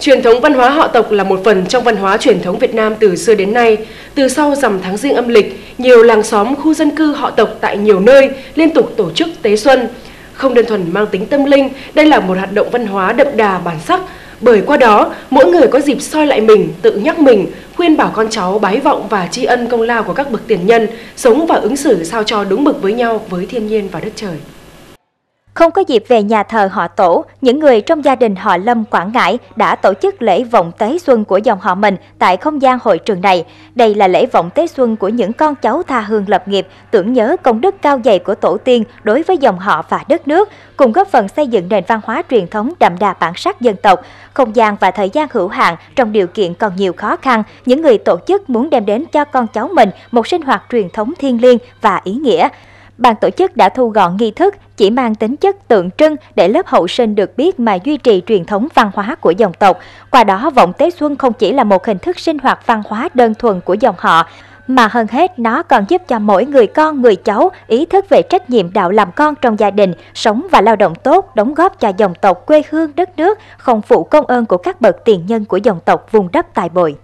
Truyền thống văn hóa họ tộc là một phần trong văn hóa truyền thống Việt Nam từ xưa đến nay. Từ sau rằm tháng riêng âm lịch, nhiều làng xóm, khu dân cư họ tộc tại nhiều nơi liên tục tổ chức tế xuân. Không đơn thuần mang tính tâm linh, đây là một hoạt động văn hóa đậm đà bản sắc, bởi qua đó, mỗi người có dịp soi lại mình, tự nhắc mình, khuyên bảo con cháu bái vọng và tri ân công lao của các bậc tiền nhân, sống và ứng xử sao cho đúng mực với nhau với thiên nhiên và đất trời. Không có dịp về nhà thờ họ tổ, những người trong gia đình họ Lâm Quảng Ngãi đã tổ chức lễ vọng tế xuân của dòng họ mình tại không gian hội trường này. Đây là lễ vọng tế xuân của những con cháu tha hương lập nghiệp, tưởng nhớ công đức cao dày của tổ tiên đối với dòng họ và đất nước, cùng góp phần xây dựng nền văn hóa truyền thống đậm đà bản sắc dân tộc. Không gian và thời gian hữu hạn trong điều kiện còn nhiều khó khăn, những người tổ chức muốn đem đến cho con cháu mình một sinh hoạt truyền thống thiêng liêng và ý nghĩa ban tổ chức đã thu gọn nghi thức chỉ mang tính chất tượng trưng để lớp hậu sinh được biết mà duy trì truyền thống văn hóa của dòng tộc. Qua đó, vọng Tế Xuân không chỉ là một hình thức sinh hoạt văn hóa đơn thuần của dòng họ, mà hơn hết nó còn giúp cho mỗi người con, người cháu ý thức về trách nhiệm đạo làm con trong gia đình, sống và lao động tốt, đóng góp cho dòng tộc quê hương đất nước, không phụ công ơn của các bậc tiền nhân của dòng tộc vùng đất tài bồi.